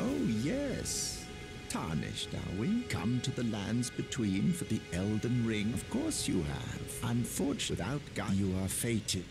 Oh, yes. Tarnished, are we? Come to the lands between for the Elden Ring? Of course you have. Unfortunately, without you are fated.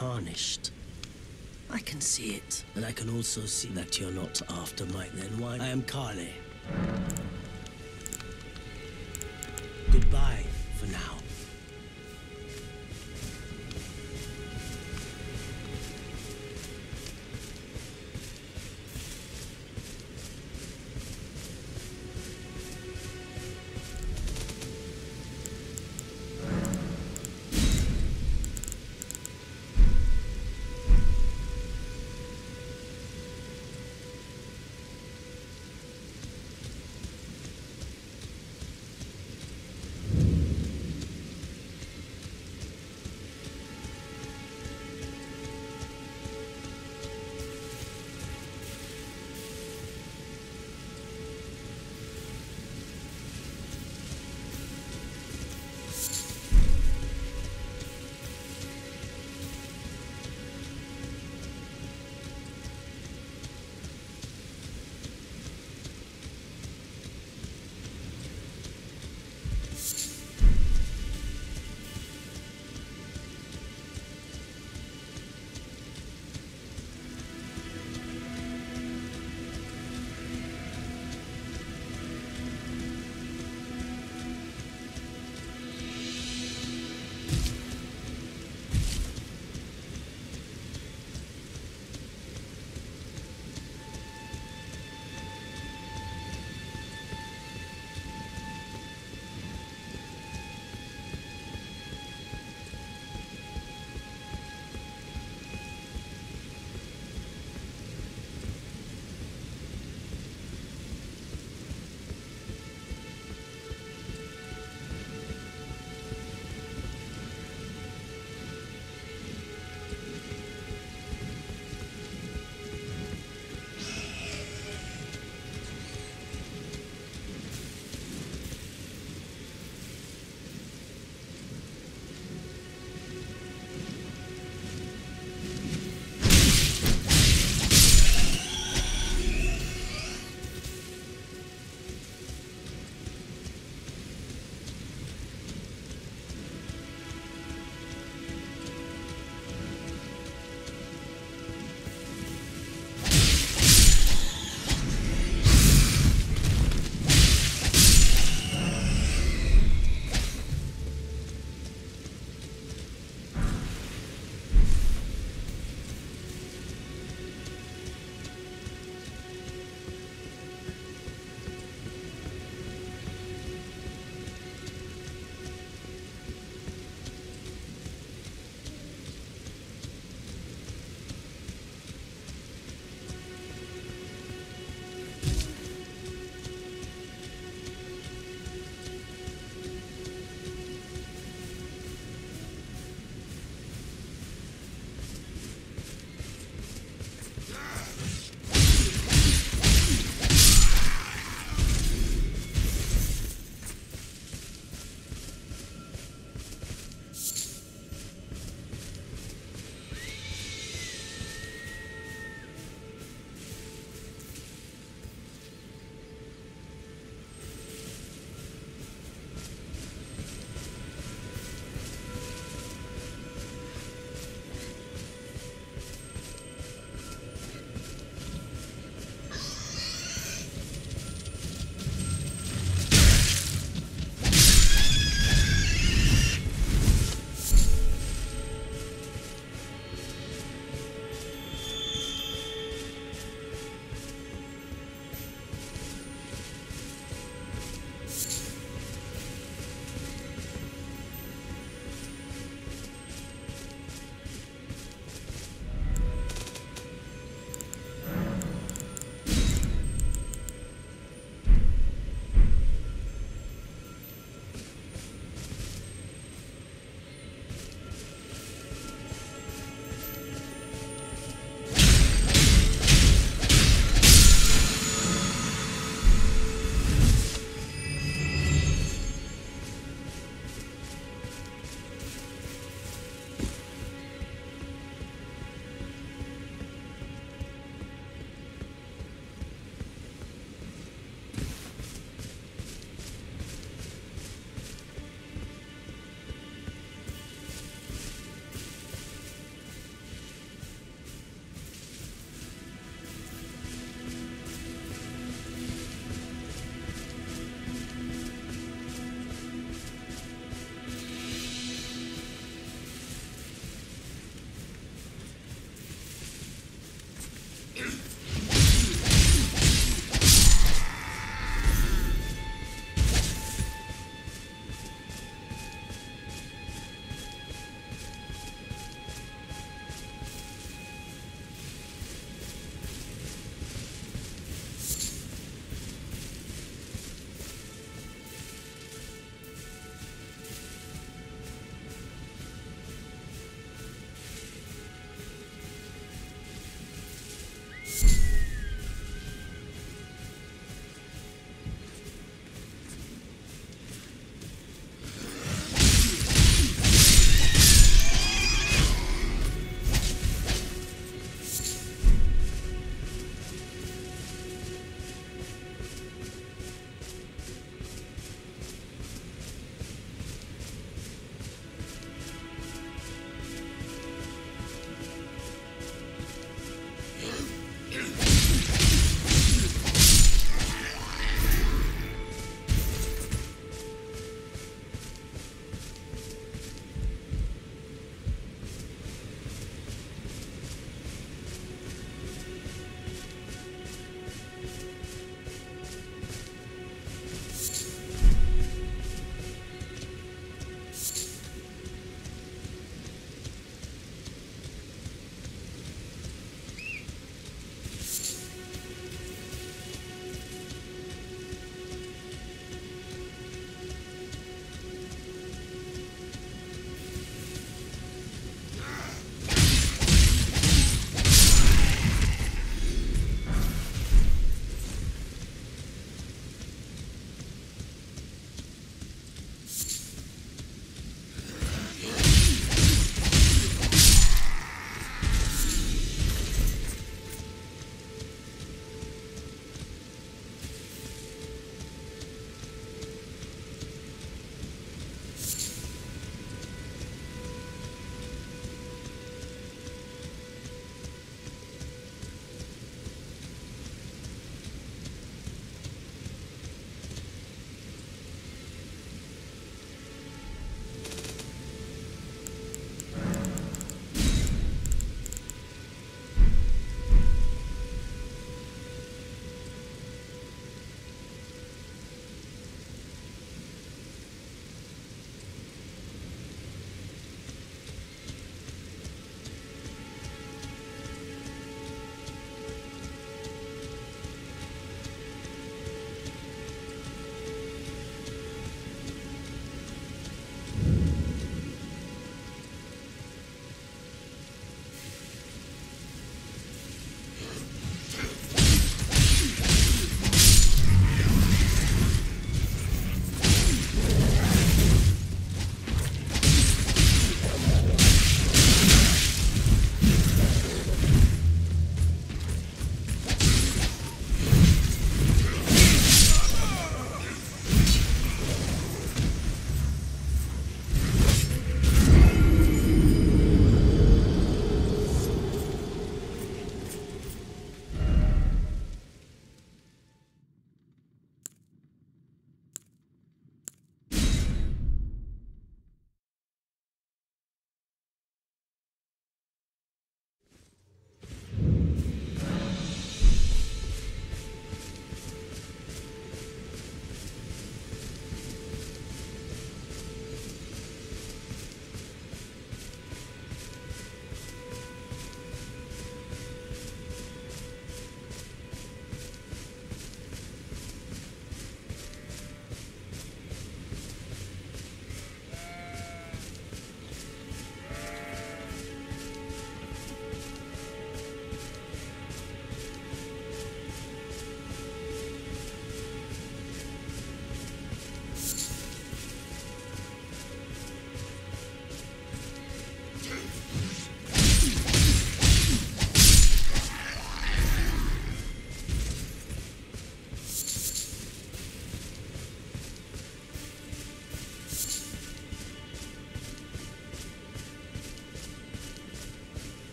Tarnished. I can see it, and I can also see that you're not after might then. Why? I am Kalé.